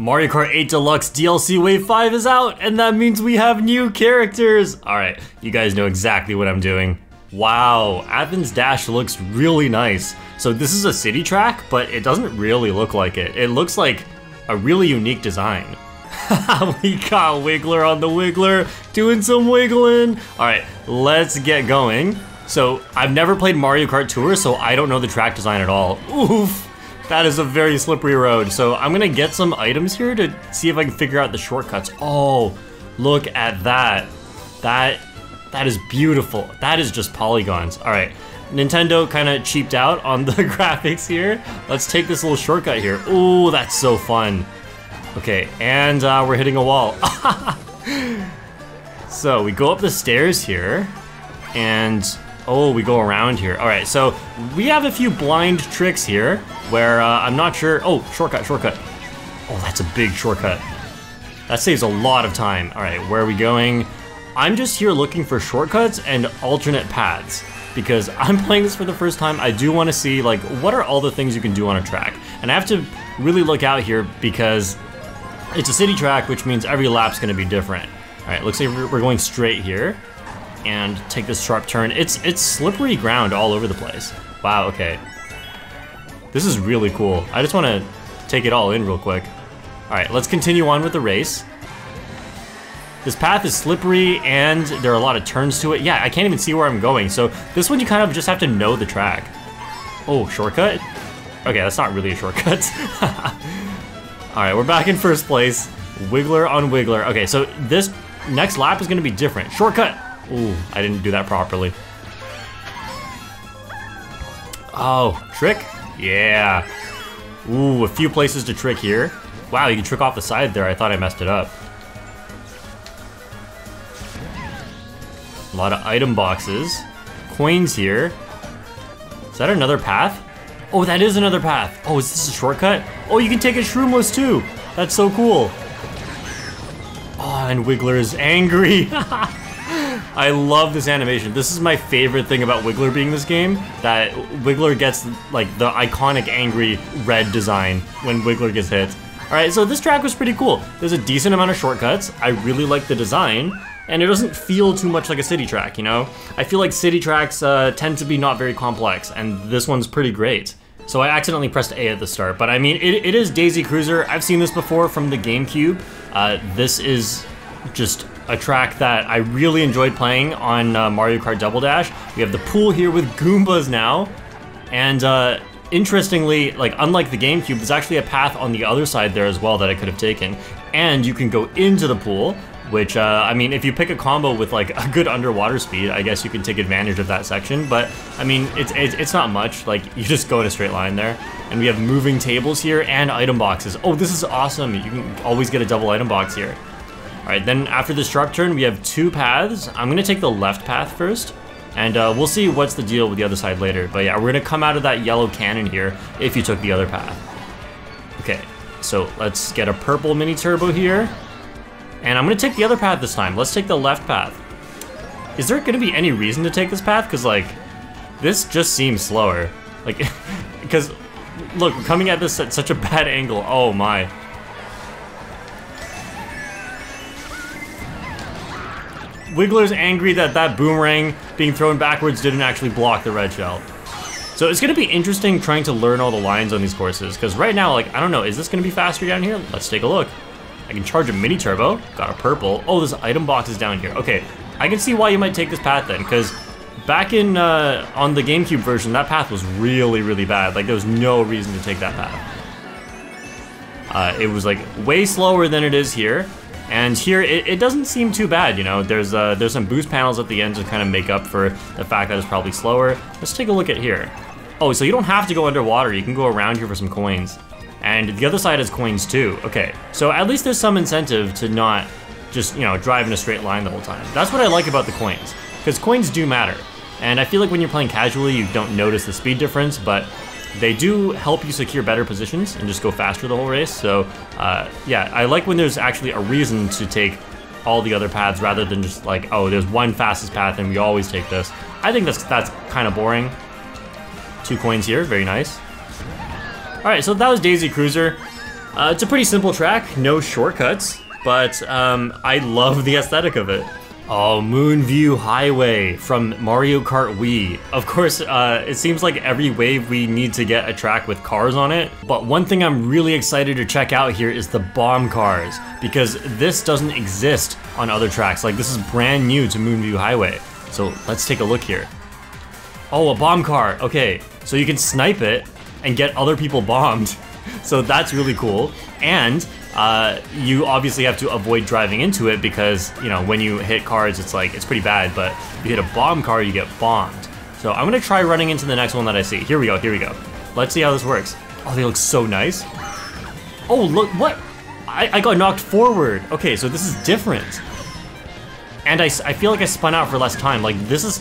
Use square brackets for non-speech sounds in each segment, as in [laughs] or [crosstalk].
Mario Kart 8 Deluxe DLC Wave 5 is out, and that means we have new characters! Alright, you guys know exactly what I'm doing. Wow, Athens Dash looks really nice. So this is a city track, but it doesn't really look like it. It looks like a really unique design. [laughs] we got Wiggler on the Wiggler, doing some wiggling. Alright, let's get going. So, I've never played Mario Kart Tour, so I don't know the track design at all. Oof! That is a very slippery road. So I'm gonna get some items here to see if I can figure out the shortcuts. Oh, look at that. That, that is beautiful. That is just polygons. All right, Nintendo kind of cheaped out on the [laughs] graphics here. Let's take this little shortcut here. Oh, that's so fun. Okay, and uh, we're hitting a wall. [laughs] so we go up the stairs here, and Oh, we go around here. All right, so we have a few blind tricks here where uh, I'm not sure. Oh, shortcut, shortcut. Oh, that's a big shortcut. That saves a lot of time. All right, where are we going? I'm just here looking for shortcuts and alternate paths because [laughs] I'm playing this for the first time. I do want to see like what are all the things you can do on a track. And I have to really look out here because it's a city track, which means every lap's gonna be different. All right, looks like we're going straight here and take this sharp turn. It's it's slippery ground all over the place. Wow, okay. This is really cool. I just want to take it all in real quick. All right, let's continue on with the race. This path is slippery and there are a lot of turns to it. Yeah, I can't even see where I'm going. So this one you kind of just have to know the track. Oh, shortcut? Okay, that's not really a shortcut. [laughs] All right, we're back in first place. Wiggler on Wiggler. Okay, so this next lap is gonna be different. Shortcut! Ooh, I didn't do that properly. Oh, trick? Yeah. Ooh, a few places to trick here. Wow, you can trick off the side there. I thought I messed it up. A lot of item boxes. Coins here. Is that another path? Oh, that is another path. Oh, is this a shortcut? Oh, you can take it shroomless too. That's so cool. Oh, and Wiggler is angry. [laughs] I love this animation. This is my favorite thing about Wiggler being this game, that Wiggler gets like the iconic angry red design when Wiggler gets hit. Alright, so this track was pretty cool. There's a decent amount of shortcuts. I really like the design, and it doesn't feel too much like a city track, you know? I feel like city tracks uh, tend to be not very complex, and this one's pretty great. So I accidentally pressed A at the start, but I mean, it, it is Daisy Cruiser. I've seen this before from the GameCube. Uh, this is just a track that I really enjoyed playing on uh, Mario Kart Double Dash. We have the pool here with Goombas now, and uh, interestingly, like unlike the GameCube, there's actually a path on the other side there as well that I could have taken, and you can go into the pool, which, uh, I mean, if you pick a combo with like a good underwater speed, I guess you can take advantage of that section, but I mean, it's, it's, it's not much, like [laughs] you just go in a straight line there. And we have moving tables here and item boxes. Oh, this is awesome. You can always get a double item box here. Alright, then after this sharp turn, we have two paths. I'm gonna take the left path first, and uh, we'll see what's the deal with the other side later. But yeah, we're gonna come out of that yellow cannon here if you took the other path. Okay, so let's get a purple mini turbo here. And I'm gonna take the other path this time. Let's take the left path. Is there gonna be any reason to take this path? Cause like, this just seems slower. Like, [laughs] because look, coming at this at such a bad [laughs] angle. Oh my. Wiggler's angry that that boomerang being thrown backwards didn't actually block the red shell. So it's gonna be interesting trying to learn all the lines on these courses, because right now, like, I don't know, is this gonna be faster down here? Let's take a look. I can charge a mini turbo, got a purple. Oh, this item box is down here. Okay, I can see why you might take this path then, because back in, uh, on the GameCube version, that path was really, really bad. Like, there was no reason to take that path. Uh, it was like way slower than it is here. And here, it, it, doesn't seem too bad, you know. There's uh, there's some boost panels at the end to kind of make up for the fact that it's probably slower. Let's take a look at here. Oh, so you don't have to go underwater. You can go around here for some coins. And the other side has coins too. Okay, so at least there's some incentive to not just, you know, drive in a straight line the whole time. That's what I like about the coins, because coins do matter. And I feel like when you're playing casually, you don't notice the speed difference, but they do help you secure better positions and just go faster the whole race. So uh, yeah, I like when there's actually a reason to take all the other paths rather than just like, oh, there's one fastest path and we always take this. I think that's that's kind of boring. Two coins here, very nice. All right, so that was Daisy Cruiser. Uh, it's a pretty simple track, no shortcuts, but um, I love the aesthetic of it. Oh, Moonview Highway from Mario Kart Wii. Of course, uh, it seems like every wave we need to get a track with cars on it, but one thing I'm really excited to check out here is the bomb cars, because this doesn't exist on other tracks. Like, this is brand new to Moonview Highway. So let's take a look here. Oh, a bomb car. Okay, so you can snipe it and get other people bombed. [laughs] So that's really cool. And uh, you obviously have to avoid driving into it because, you know, when you hit cars, it's like, it's pretty bad, but you hit a bomb car, you get bombed. So I'm gonna try running into the next one that I see. Here we go, here we go. Let's see how this works. Oh, they look so nice. Oh, look, what? I, I got knocked forward. Okay, so this is different. And I, I feel like I spun out for less time. Like, this is...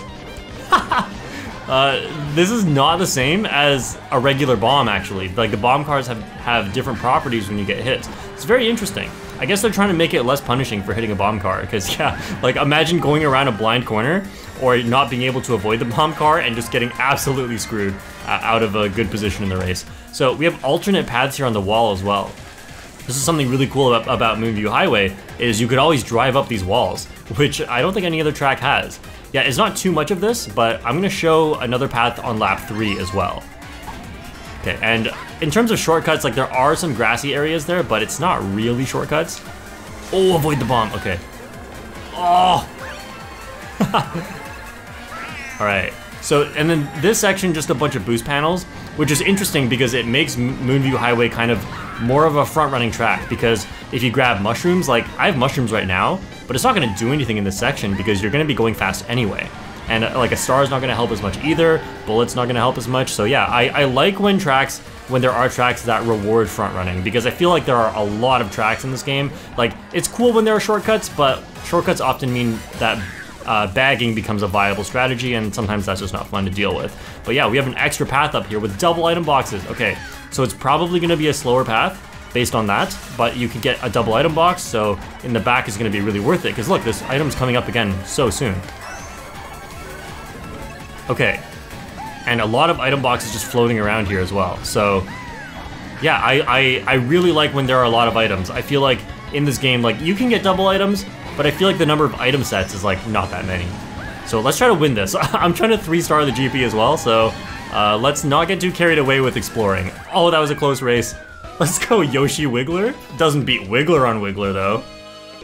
[laughs] Uh, this is not the same as a regular bomb, actually. Like, the bomb cars have, have different properties when you get hit. It's very interesting. I guess they're trying to make it less punishing for hitting a bomb car, because, [laughs] yeah, like, imagine going around a blind corner or not being able to avoid the bomb car and just getting absolutely screwed uh, out of a good position in the race. So, we have alternate paths here on the wall as well. This is something really cool about, about Moonview Highway, is you could always drive up these walls, which I don't think any other track has. Yeah, it's not too much of this, but I'm gonna show another path on lap three as well. Okay, and in terms of shortcuts, like there are some grassy areas there, but it's not really shortcuts. Oh, avoid the bomb, okay. Oh! [laughs] All right, so, and then this section, just a bunch of boost panels, which is interesting because it makes Moonview Highway kind of more of a front-running track because if you grab mushrooms, like I have mushrooms right now, but it's not going to do anything in this section because you're going to be going fast anyway. And uh, like a star is not going to help as much either, bullet's not going to help as much. So yeah, I, I like when tracks, when there are tracks that reward front running because I feel like there are a lot of tracks in this game. Like it's cool when there are shortcuts, but shortcuts often mean that uh, bagging becomes a viable strategy, and sometimes that's just not fun to deal with. But yeah, we have an extra path up here with double item boxes. Okay, so it's probably going to be a slower path, based on that, but you could get a double item box, so in the back is going to be really worth it, because look, this item's coming up again so soon. Okay, and a lot of item boxes just floating around here as well, so yeah, I, I, I really like when there are a lot of items. I feel like in this game, like, you can get double items, but I feel like the number of item sets is, like, not that many. So let's try to win this. [laughs] I'm trying to 3-star the GP as well, so uh, let's not get too carried away with exploring. Oh, that was a close race. Let's go Yoshi Wiggler. Doesn't beat Wiggler on Wiggler though.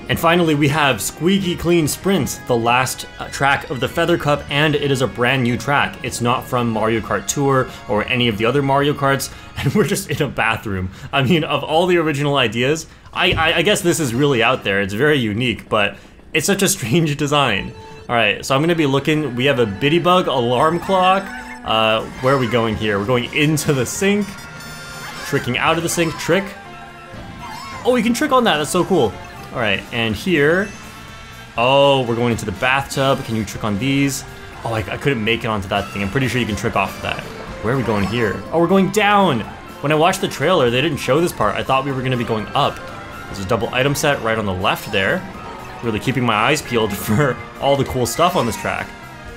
And finally, we have Squeaky Clean Sprints, the last uh, track of the Feather Cup, and it is a brand new track. It's not from Mario Kart Tour or any of the other Mario Karts, [laughs] and we're just in a bathroom. I mean, of all the original ideas, I, I, I guess this is really out there. It's very unique, but it's such a [laughs] strange design. All right, so I'm gonna be looking. We have a Bitty Biddybug alarm clock. Uh, where are we going here? We're going into the sink. Tricking out of the sink, trick. Oh, you can trick on that, that's so cool. All right, and here, oh, we're going into the bathtub. Can you trick on these? Oh, I, I couldn't make it onto that thing. I'm pretty sure you can trick off of that. Where are we going here? Oh, we're going down. When I watched the trailer, they didn't show this part. I thought we were gonna be going up. There's a double item set right on the left there. Really keeping my eyes peeled [laughs] for all the cool stuff on this track.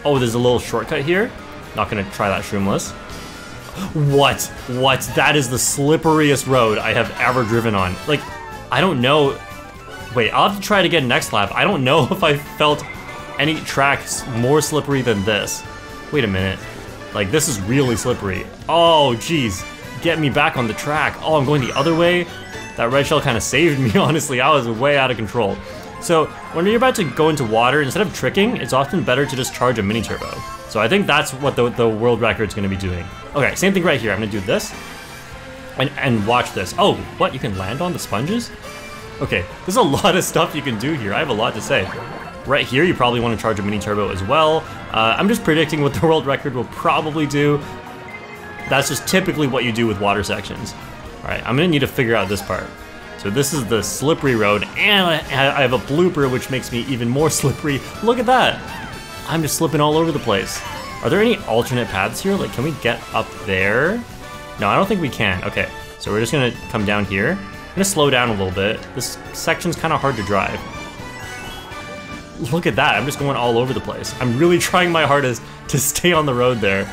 Oh, there's a little shortcut here. Not gonna try that shroomless. What? What? That is the slipperiest road I have ever driven on. Like, I don't know. Wait, I'll have to try it again next lap. I don't know [laughs] if I felt any tracks more slippery than this. Wait a minute. Like, this is really slippery. Oh, jeez. Get me back on the track. Oh, I'm going the other way? That red shell kind of [laughs] saved me, [laughs] honestly. I was way out of control. So, when you're about to go into water, instead of tricking, it's often better to just charge a mini turbo. So I think that's what the, the world record's gonna be doing. Okay, same thing right here. I'm gonna do this. And, and watch this. Oh, what? You can land on the sponges? Okay, there's a [laughs] lot of stuff you can do here. I have a lot to say. Right here, you probably want to charge a mini turbo as well. Uh, I'm just predicting what [laughs] the world record will probably do. That's just typically what you do with water sections. All right, I'm gonna need to figure out this part. So this is the slippery road, and I have a blooper which makes me even more [laughs] slippery. Look at that! I'm just slipping all over the place. Are there any alternate paths here? Like, can we get up there? No, I don't think we can. Okay, so we're just gonna come down here. Gonna slow down a little bit. This section's kind of hard to drive. Look at that, I'm just going all over the place. I'm really [laughs] trying my hardest to stay on the road there.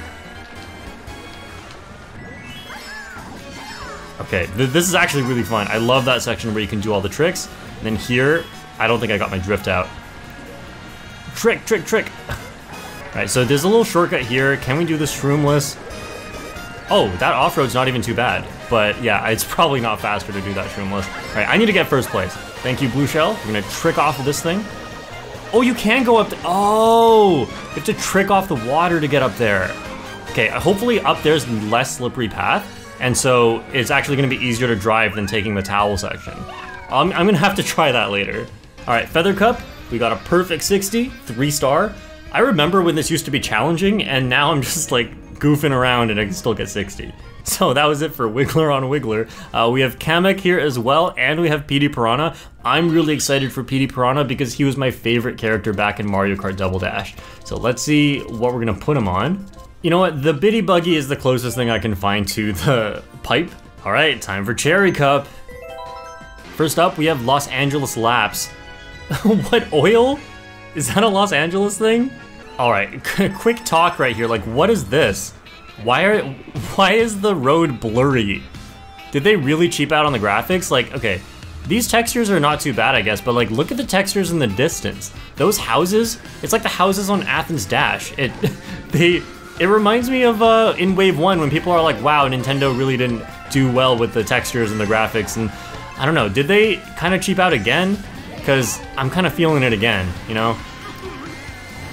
Okay, th this is actually really fun. I love that section where you can do all the tricks. And then here, I don't think I got my drift out. Trick, trick, trick. [laughs] Alright, so there's a little shortcut here. Can we do this shroomless? Oh, that off-road's not even too bad. But yeah, it's probably not faster to do that shroomless. Alright, I need to get first place. Thank you, Blue Shell. We're gonna trick off of this thing. Oh, you can go up Oh! You have to trick off the water to get up there. Okay, uh, hopefully up there's less slippery path, and so it's actually gonna be easier to drive than taking the towel section. I'm, I'm gonna have to [laughs] try that later. All right, Feather Cup, we got a perfect 60, three star. I remember when this used to be challenging, and now I'm [laughs] just like goofing around and I can still get 60. [laughs] So that was it for Wiggler on Wiggler. Uh, we have Kamek here as well, and we have Petey Piranha. I'm really excited for Petey Piranha because he was my favorite character back in Mario Kart Double Dash. So let's see what we're gonna put him on. You know what, the Biddybuggy is the closest thing I can find to the pipe. All right, time for Cherry Cup. First up, we have Los Angeles Laps. [laughs] what, oil? Is that a Los Angeles thing? All right, [laughs] quick talk right here. Like, what is this? Why are, [laughs] why is the road blurry? Did they really cheap out on the graphics? Like, okay, these textures are not too bad, I guess, but like, look at the textures in the distance. Those houses, it's like the houses on Athens Dash. It, [laughs] they, it reminds me of uh, in Wave 1 when people are like, wow, Nintendo really didn't do well with the textures and the graphics, and I don't know, did they kind of cheap out again? Because I'm kind of feeling it again, you know?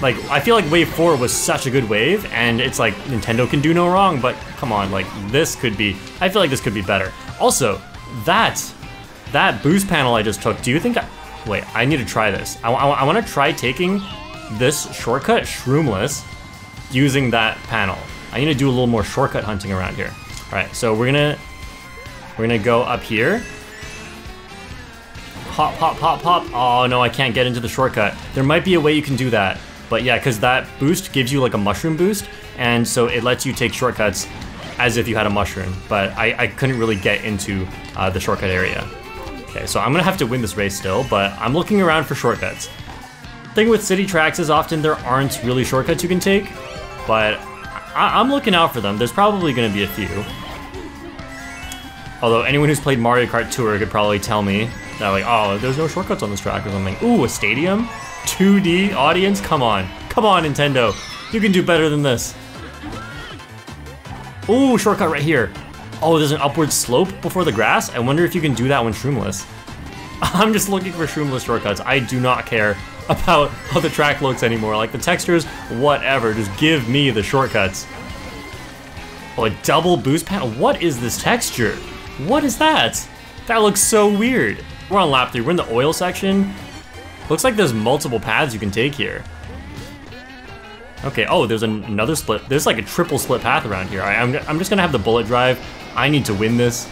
Like, I feel like Wave 4 was such a good wave, and it's like, Nintendo can do no wrong, but come on, like, this could be, I feel like this could be better. Also, that, that boost panel I just took, do you think I, wait, I need to try this. I, I, I want to try taking this shortcut, Shroomless, using that panel. I need to do a little more shortcut hunting around here. All right, so we're gonna, we're gonna go up here, Pop, pop, pop, pop. Oh no, I can't get into the shortcut. There might be a way you can do that. But yeah, because that boost gives you like a mushroom boost, and so it lets you take shortcuts as if you had a mushroom, but I, I couldn't really get into uh, the shortcut area. Okay, so I'm gonna have to win this race still, but I'm looking around for shortcuts. Thing with city tracks is often there aren't really shortcuts you can take, but I I'm looking out for them. There's probably gonna be a few. Although anyone who's played Mario Kart Tour could probably tell me that like, oh, there's no shortcuts on this track or something. Ooh, a stadium? 2D audience? Come on. Come on, Nintendo. You can do better than this. Ooh, shortcut right here. Oh, there's an upward slope before the grass? I wonder if you can do that when shroomless. [laughs] I'm just looking for shroomless shortcuts. I do not care about how the track looks anymore. Like the textures, whatever. Just give me the shortcuts. Oh, a double boost panel? What is this texture? What is that? That looks so weird. We're on lap three. We're in the oil section. Looks like there's multiple paths you can take here. Okay, oh, there's an another split. There's like a triple split path around here. I, I'm, I'm just gonna have the bullet drive. I need to win this.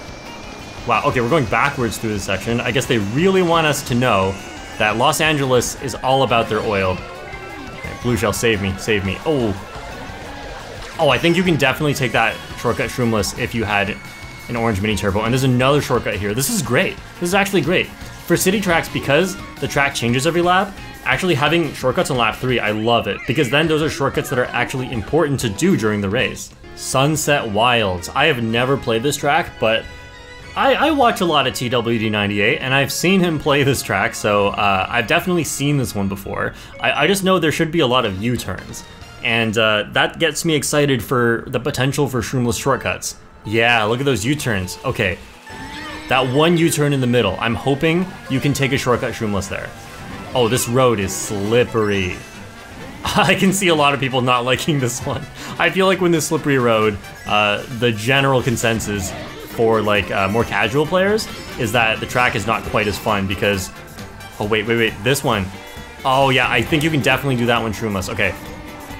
Wow, okay, we're going backwards through this section. I guess they really want us to know that Los Angeles is all about their oil. Okay, Blue Shell, save me, save me. Oh. Oh, I think you can definitely take that shortcut Shroomless if you had an orange mini turbo. And there's another shortcut here. This is great. This is actually great. For city tracks, because the track changes every lap, actually having shortcuts on lap 3, I love it, because then those are shortcuts that are actually important to do during the race. Sunset Wilds. I have never played this track, but I, I watch a lot of TWD98, and I've seen him play this track, so uh, I've definitely seen this one before. I, I, just know there should be a lot of U-turns, and uh, that gets me excited for the potential for shroomless shortcuts. Yeah, look at those U-turns. Okay, that one U-turn in the middle. I'm hoping you can take a shortcut shroomless there. Oh, this road is slippery. [laughs] I can see a lot of people not liking this one. I feel like when this slippery road, uh, the general consensus for like uh, more casual players is that the track is not quite as fun because, oh wait, wait, wait, this one. Oh yeah, I think you can definitely do that one shroomless. Okay,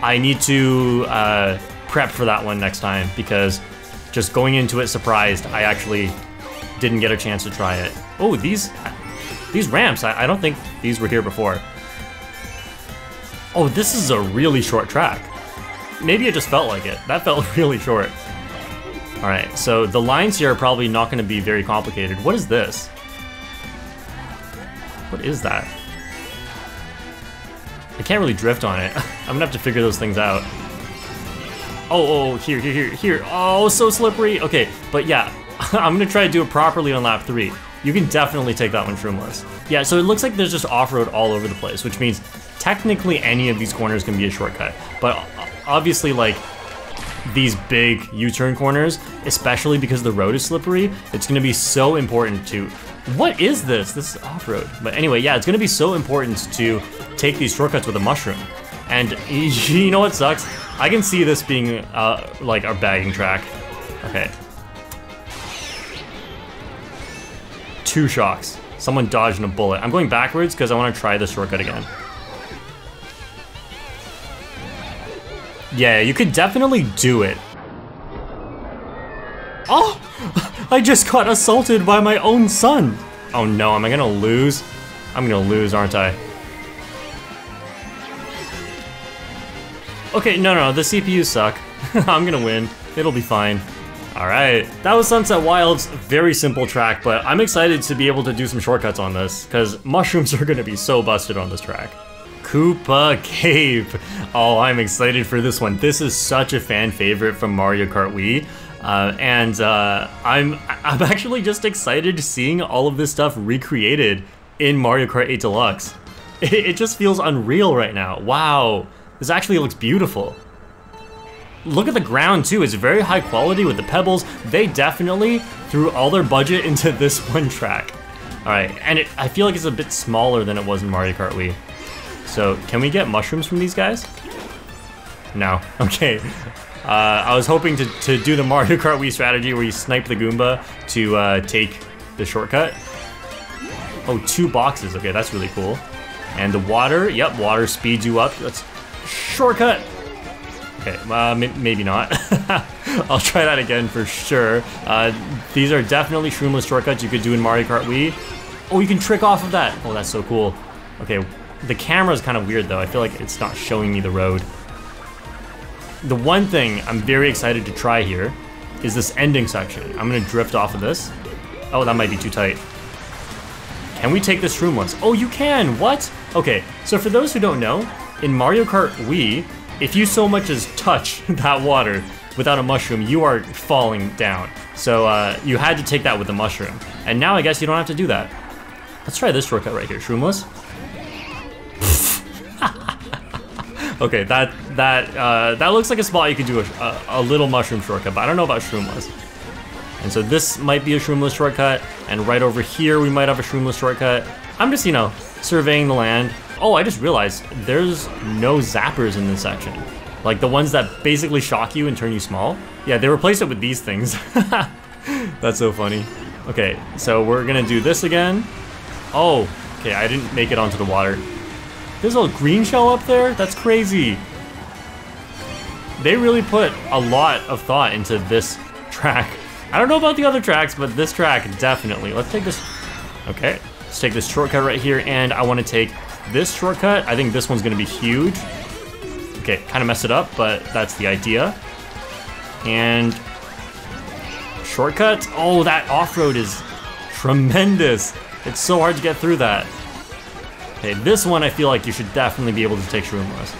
I need to uh, prep for that one next time because just going into it surprised, I actually didn't get a chance to try it. Oh, these these ramps, I, I don't think these were here before. Oh, this is a really short track. Maybe it just felt like it. That felt [laughs] really short. Alright, so the lines here are probably not going to be very complicated. What is this? What is that? I can't really drift on it. [laughs] I'm gonna have to figure those things out. Oh, oh, here, here, here, here. Oh, so slippery. Okay, but yeah, [laughs] I'm gonna try to do it properly on lap three. You can definitely take that one shroomless. Yeah, so it looks like there's just off-road all over the place, which means technically any of these corners can be a shortcut. But obviously, like, these big U-turn corners, especially because the road is slippery, it's gonna be so important to... What is this? This is off-road. But anyway, yeah, it's gonna be so important to take these shortcuts with a mushroom. And [laughs] you know what sucks? I can see this being, uh, like, our bagging track. Okay. Two shocks. Someone dodged in a bullet. I'm going backwards because I want to try the shortcut again. Yeah, you could definitely do it. Oh! [laughs] I just got assaulted by my own son! Oh no, am I gonna lose? I'm gonna lose, aren't I? Okay, no, no, the CPUs suck. [laughs] I'm gonna win. It'll be fine. Alright, that was Sunset Wild's very simple track, but I'm excited to be able to do some shortcuts on this, because mushrooms [laughs] are gonna be so busted on this track. Koopa Cape. Oh, I'm excited for this one. This is such a fan favorite from Mario Kart Wii. Uh, and uh, I'm I'm actually just excited seeing all of this stuff recreated in Mario Kart 8 Deluxe. [laughs] It, it just feels unreal right now. Wow, this actually looks beautiful. Look at the ground too, it's very high quality with the pebbles. They definitely threw all their budget [laughs] into this one track. All right, and it, I feel like it's a bit smaller than it was in Mario Kart Wii. So can we get mushrooms from these guys? No, [laughs] okay. Uh, I was hoping to, to do the Mario Kart Wii strategy where you snipe the Goomba to uh, take the shortcut. Oh, two boxes. Okay, that's really cool. And the water, yep, water speeds you up. Let's shortcut. Okay, uh, maybe not. [laughs] I'll try that again for sure. Uh, these are definitely shroomless shortcuts you could do in Mario Kart Wii. Oh, you can trick off of that. Oh, that's so cool. Okay, the camera is kind of weird though. I feel like it's not showing me the road. The one thing I'm very excited to try here is this ending section. I'm gonna drift off of this. Oh, that might be too tight. Can we take this shroomless? Oh, you can, what? Okay, so for those who don't know, in Mario Kart Wii, if you so much as touch [laughs] that water without a mushroom, you are falling down. So uh, you had to take that with a mushroom. And now I guess you don't have to do that. Let's try this shortcut right here, Shroomless. [laughs] Okay, that that uh, that looks like a spot you could do a, a, a, little mushroom shortcut, but I don't know about shroomless. And so this might be a shroomless shortcut, and right over here we might have a shroomless shortcut. I'm just, you know, surveying the land. Oh, I just realized there's no zappers in this section. Like the ones that basically shock you and turn you small. Yeah, they replaced it with these things. [laughs] That's so funny. Okay, so we're gonna do this again. Oh, okay, I didn't make it onto the water. There's a little green shell up there? That's crazy. They really put a lot of thought into this [laughs] track. I don't know about the other tracks, but this track, definitely. Let's take this, okay. Let's take this shortcut right here, and I wanna take this shortcut. I think this one's gonna be huge. Okay, kind of messed it up, but that's the idea. And shortcut. Oh, that off-road is tremendous. It's so hard to get through that. Okay, this one I feel like you should definitely be able to take Shroomless.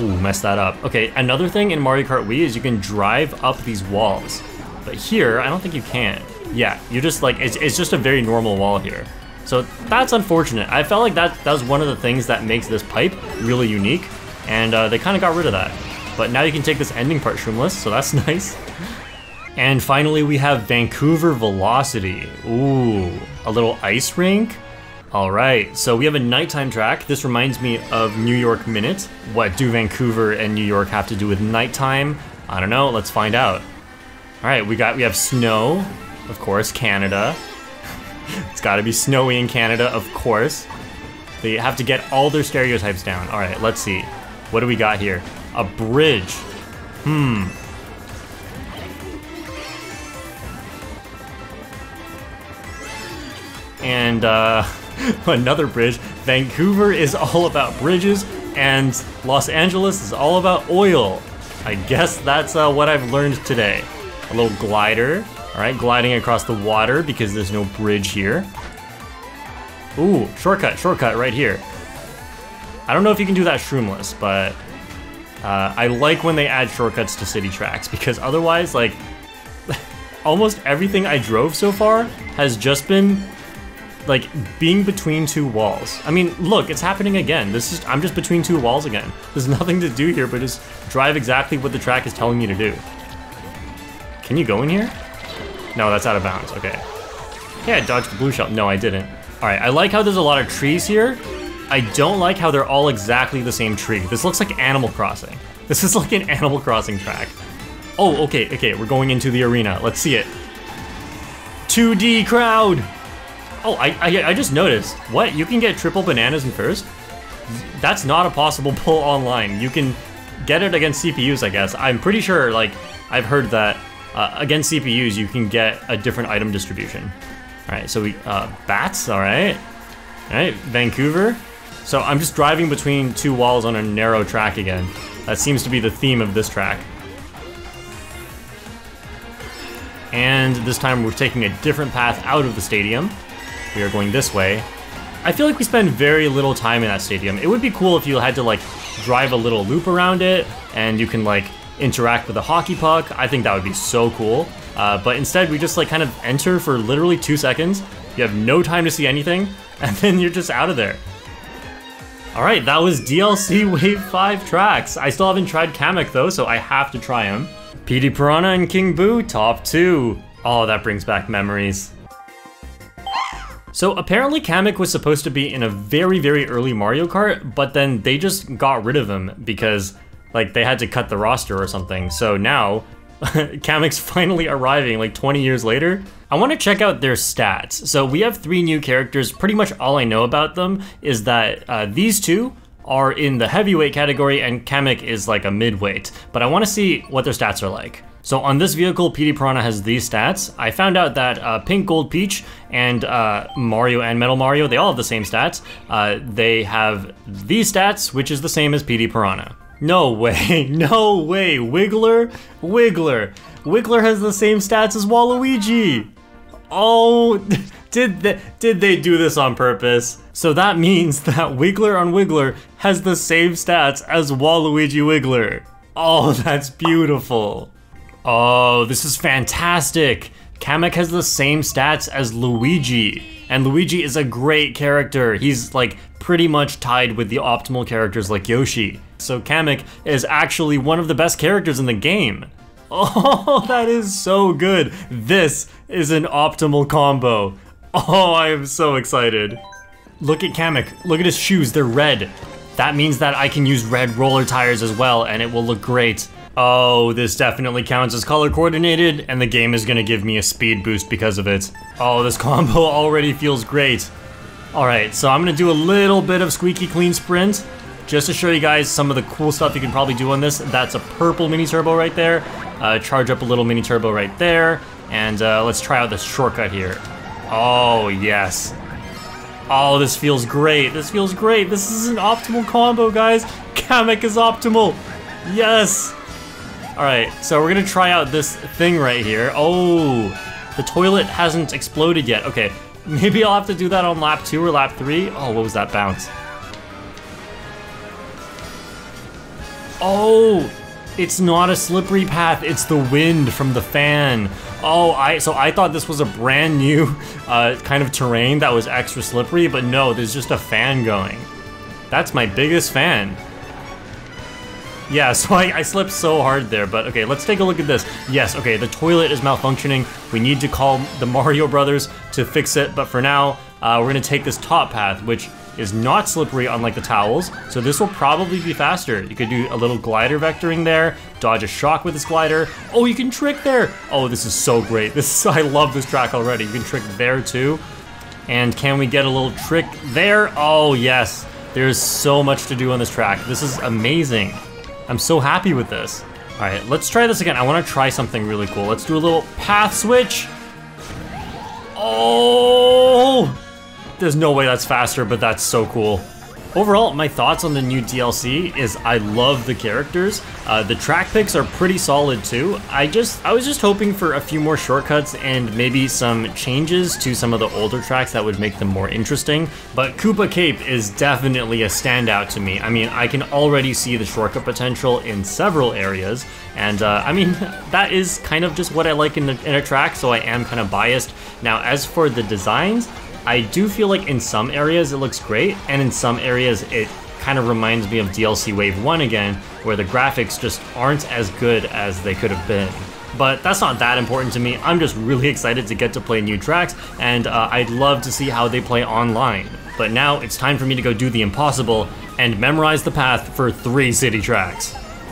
Ooh, messed that up. Okay, another thing in Mario Kart Wii is you can drive up these walls. But here, I don't think you can. Yeah, you just like, it's, it's just a very normal wall here. So that's unfortunate. I felt like that, that was one of the things that makes this pipe really unique, and uh, they kind of got rid of that. But now you can take this ending part shroomless, so that's [laughs] nice. And finally, we have Vancouver Velocity. Ooh, a little ice rink. All right, so we have a nighttime track. This reminds me of New York Minute. What do Vancouver and New York have to do with nighttime? I don't know, let's find out. All right, we got we have snow, of course, Canada. It's gotta be snowy in Canada, of course. They have to get all their stereotypes down. All right, let's see. What do we got here? A bridge. Hmm. And, uh, [laughs] another bridge. Vancouver is all about bridges, and Los Angeles is all about oil. I guess that's uh, what I've learned today. A little glider, all right, gliding across the water because there's no bridge here. Ooh, shortcut, shortcut right here. I don't know if you can do that shroomless, but uh, I like when they add shortcuts to city tracks because otherwise, like, [laughs] almost everything I drove so far has just been like being between two walls. I mean, look, it's happening again. This is I'm just between two walls again. [laughs] There's nothing to do here but just drive exactly what the track is telling me to do. Can you go in here? No, that's out of bounds. Okay. Yeah, I dodged the blue shell. No, I didn't. All right, I like how there's a lot of trees here. I don't like how they're all exactly the same tree. This looks like Animal Crossing. [laughs] This is like an Animal Crossing track. Oh, okay, okay, we're going into the arena. Let's see it. 2D crowd! Oh, I, I, I just noticed. What? You can get triple bananas in first? That's not a possible [laughs] pull online. You can get it against CPUs, I guess. I'm pretty sure, like, I've heard that uh, against CPUs, you can get a different item distribution. All right, so we, uh, bats, all right. All right, Vancouver. So I'm just driving between two walls on a narrow track again. That seems to be the theme of this track. And this time we're taking a different path out of the stadium. We are going this way. I feel like we spend very little time in that stadium. It would be cool if you had to like drive a little loop around it and you can like interact with a hockey puck. I think that would be so cool. Uh, but instead we just like kind of enter for literally two seconds. You have no time to see anything [laughs] and then you're just out of there. Alright, that was DLC [laughs] Wave 5 tracks. I still haven't tried Kamek though, so I have to try him. Petey Piranha and King Boo, top two. Oh, that brings back memories. So apparently Kamek was supposed to be in a very, very early Mario Kart, but then they just got rid of him because like they had to cut the roster or something. So now [laughs] Kamek's finally arriving like 20 years later. I want to check out their stats. So we have three new characters. Pretty much all I know about them is that uh, these two are in the heavyweight category and Kamek is like a midweight. But I want to see what their stats are like. So on this vehicle, Petey Piranha has these stats. I found out that uh, Pink, Gold, Peach, and uh, Mario and Metal Mario, they all have the same stats. Uh, they have these stats, which is the same as Petey Piranha. No way, [laughs] no way, Wiggler, Wiggler. Wiggler has the same stats as Waluigi. Oh, [laughs] did they, did they do this on purpose? So that means [laughs] that Wiggler on Wiggler has the same stats as Waluigi Wiggler. Oh, that's beautiful. Oh, this is fantastic! Kamek has the same stats as Luigi, and Luigi is a great character. He's like pretty much tied with the optimal characters like Yoshi. So Kamek is actually one of the best characters in the game. [laughs] Oh, that is so good. This is an optimal combo. Oh, I am so excited. Look at Kamek. Look at his shoes. They're red. That means that I can use red roller tires as well, and it will look great. Oh, this definitely counts as color coordinated, and the game is gonna give me a speed boost because of it. Oh, this [laughs] combo already feels great. Alright, so I'm gonna do a little bit of squeaky clean sprint, just to show you guys some of the cool stuff you can probably do on this. That's a purple mini turbo right there. Uh, charge up a little mini turbo right there, and uh, let's try out this shortcut here. Oh, yes. Oh, this feels great. This feels great. This is an optimal combo, guys. [laughs] Kamek is optimal. Yes. Alright, so we're gonna try out this thing right here. Oh, the toilet hasn't exploded yet. Okay, [laughs] maybe I'll have to do that on lap two or lap three. Oh, what was that bounce? Oh, it's not a slippery path, it's the wind from the fan. Oh, I so I thought this was a brand new [laughs] uh, kind of terrain that was extra slippery, but no, there's just a fan going. That's my biggest fan. Yeah, [laughs] so I, I slipped so hard there, but okay, let's take a look at this. Yes, okay, the toilet is malfunctioning. We need to call the [laughs] Mario Brothers to fix it, but for now, uh, we're gonna take this top path, which is not slippery unlike the towels, so this will probably be faster. You could do a little glider vectoring there, dodge a shock with this glider. Oh, you can trick there! Oh, this is so great. [laughs] This I love this track already. You can trick there too. And can we get a little trick there? Oh, yes. There's so much to do on this track. This is amazing. I'm so happy with this. All right, let's try this again. I want to try something really cool. Let's do a little path switch. Oh! There's no way that's faster, but that's so cool. Overall, my thoughts on the new DLC is I love the characters. Uh, the track picks are pretty solid too. I just I was just hoping for a few more shortcuts and maybe some changes to some of the older tracks that would make them more interesting. But Koopa Cape is definitely a standout to me. I mean, I can already see the shortcut potential in several areas, and uh, I mean [laughs] that is kind of just what I like in, the, in a track. So I am kind of biased. Now, as for the designs, I do feel like in some areas it looks great, and in some areas it kind of reminds me of DLC Wave 1 again, where the graphics just aren't as good as they could have been. But that's not that important to me. I'm just really [laughs] excited to get to play new tracks, and uh, I'd love to see how they play online. But now it's time for me to go do the impossible and memorize the path for three city tracks.